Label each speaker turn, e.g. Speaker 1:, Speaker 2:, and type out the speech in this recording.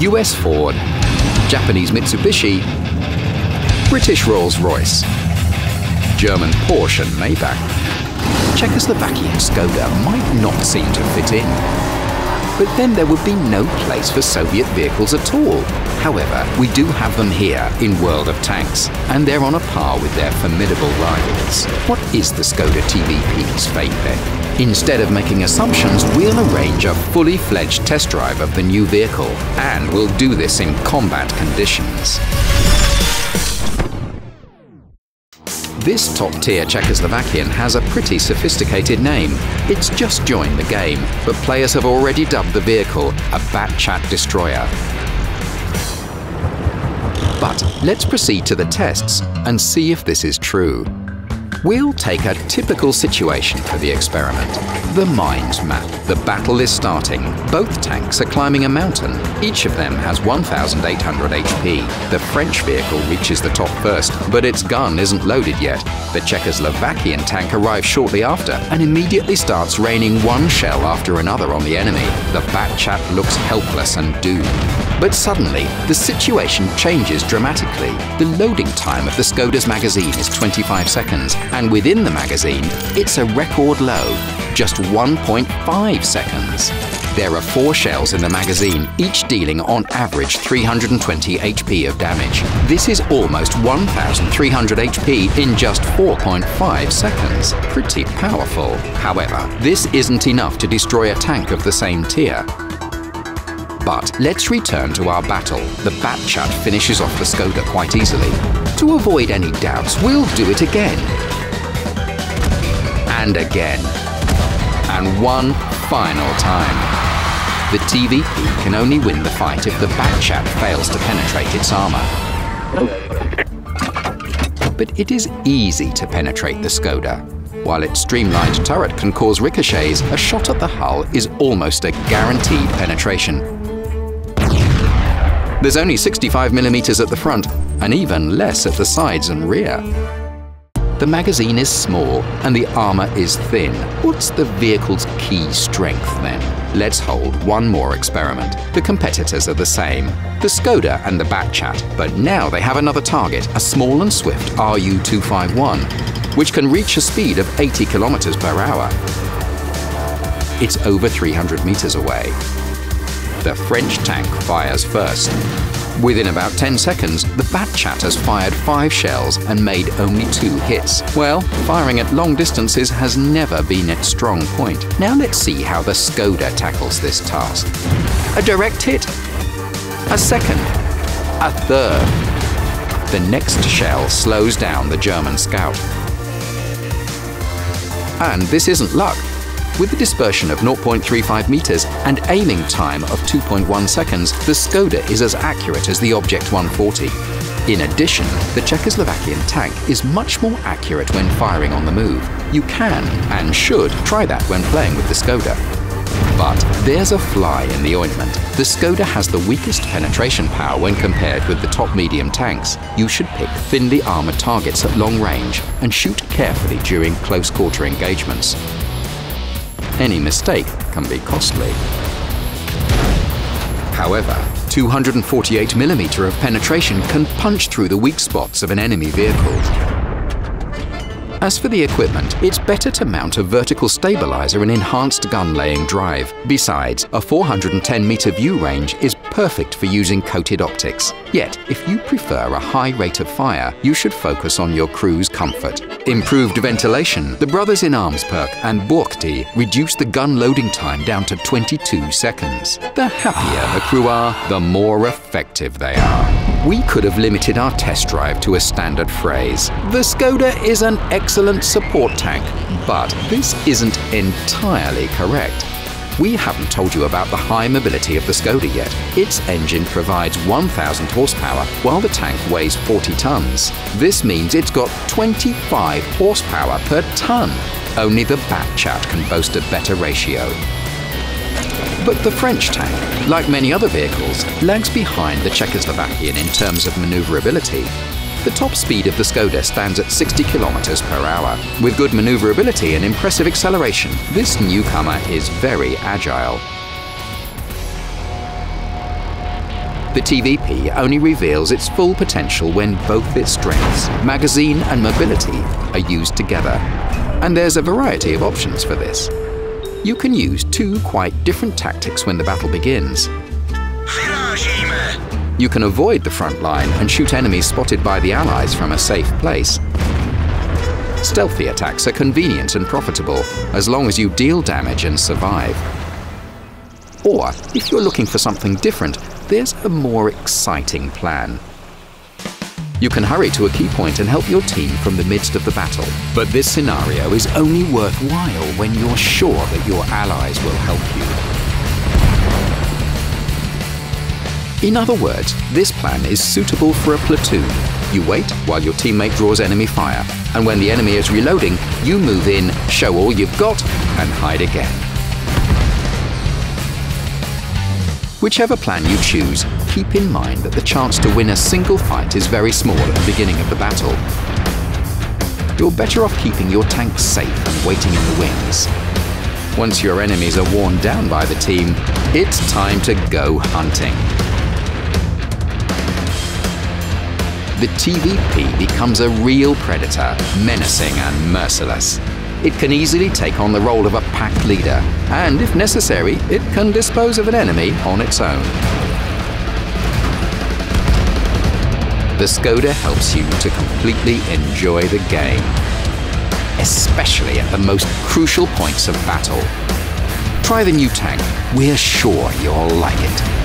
Speaker 1: US Ford, Japanese Mitsubishi, British Rolls-Royce, German Porsche and Maybach. Czechoslovakian Skoda might not seem to fit in. But then there would be no place for Soviet vehicles at all. However, we do have them here in World of Tanks, and they're on a par with their formidable rivals. What is the Skoda TVP's fate then? Instead of making assumptions, we'll arrange a fully fledged test drive of the new vehicle, and we'll do this in combat conditions. This top-tier Czechoslovakian has a pretty sophisticated name. It's just joined the game, but players have already dubbed the vehicle a Batchat destroyer. But let's proceed to the tests and see if this is true. We'll take a typical situation for the experiment. The mines map. The battle is starting. Both tanks are climbing a mountain. Each of them has 1,800 HP. The French vehicle reaches the top first, but its gun isn't loaded yet. The Czechoslovakian tank arrives shortly after and immediately starts raining one shell after another on the enemy. The Batchat looks helpless and doomed. But suddenly, the situation changes dramatically. The loading time of the Skoda's magazine is 25 seconds, and within the magazine, it's a record low, just 1.5 seconds. There are four shells in the magazine, each dealing on average 320 HP of damage. This is almost 1,300 HP in just 4.5 seconds. Pretty powerful. However, this isn't enough to destroy a tank of the same tier. But let's return to our battle. The Batchat finishes off the Skoda quite easily. To avoid any doubts, we'll do it again. And again. And one final time. The TVP can only win the fight if the Batchat fails to penetrate its armor. But it is easy to penetrate the Skoda. While its streamlined turret can cause ricochets, a shot at the hull is almost a guaranteed penetration. There's only 65mm at the front, and even less at the sides and rear. The magazine is small and the armour is thin. What's the vehicle's key strength then? Let's hold one more experiment. The competitors are the same, the Skoda and the Batchat, but now they have another target, a small and swift RU-251, which can reach a speed of 80 kilometers per hour. It's over 300 meters away. The French tank fires first. Within about 10 seconds, the Batchat has fired five shells and made only two hits. Well, firing at long distances has never been its strong point. Now let's see how the Skoda tackles this task. A direct hit. A second. A third. The next shell slows down the German scout. And this isn't luck. With the dispersion of 0.35 meters and aiming time of 2.1 seconds, the Skoda is as accurate as the Object 140. In addition, the Czechoslovakian tank is much more accurate when firing on the move. You can, and should, try that when playing with the Skoda. But there's a fly in the ointment. The Skoda has the weakest penetration power when compared with the top medium tanks. You should pick thinly armoured targets at long range and shoot carefully during close quarter engagements. Any mistake can be costly. However, 248mm of penetration can punch through the weak spots of an enemy vehicle. As for the equipment, it's better to mount a vertical stabilizer and enhanced gun laying drive. Besides, a 410 meter view range is perfect for using coated optics. Yet, if you prefer a high rate of fire, you should focus on your crew's comfort. Improved ventilation, the brothers in arms perk and Bürkti reduce the gun loading time down to 22 seconds. The happier the crew are, the more effective they are. We could have limited our test drive to a standard phrase. The Skoda is an excellent support tank, but this isn't entirely correct. We haven't told you about the high mobility of the Skoda yet. Its engine provides 1,000 horsepower while the tank weighs 40 tons. This means it's got 25 horsepower per ton. Only the Batchat can boast a better ratio. But the French tank, like many other vehicles, lags behind the Czechoslovakian in terms of maneuverability. The top speed of the Skoda stands at 60 km per hour. With good maneuverability and impressive acceleration, this newcomer is very agile. The TVP only reveals its full potential when both its strengths, magazine and mobility, are used together. And there's a variety of options for this. You can use two quite different tactics when the battle begins. You can avoid the front line and shoot enemies spotted by the Allies from a safe place. Stealthy attacks are convenient and profitable, as long as you deal damage and survive. Or, if you're looking for something different, there's a more exciting plan. You can hurry to a key point and help your team from the midst of the battle. But this scenario is only worthwhile when you're sure that your allies will help you. In other words, this plan is suitable for a platoon. You wait while your teammate draws enemy fire, and when the enemy is reloading, you move in, show all you've got, and hide again. Whichever plan you choose, keep in mind that the chance to win a single fight is very small at the beginning of the battle. You're better off keeping your tanks safe and waiting in the wings. Once your enemies are worn down by the team, it's time to go hunting. The TVP becomes a real predator, menacing and merciless. It can easily take on the role of a pack leader, and if necessary, it can dispose of an enemy on its own. The Skoda helps you to completely enjoy the game, especially at the most crucial points of battle. Try the new tank. We're sure you'll like it.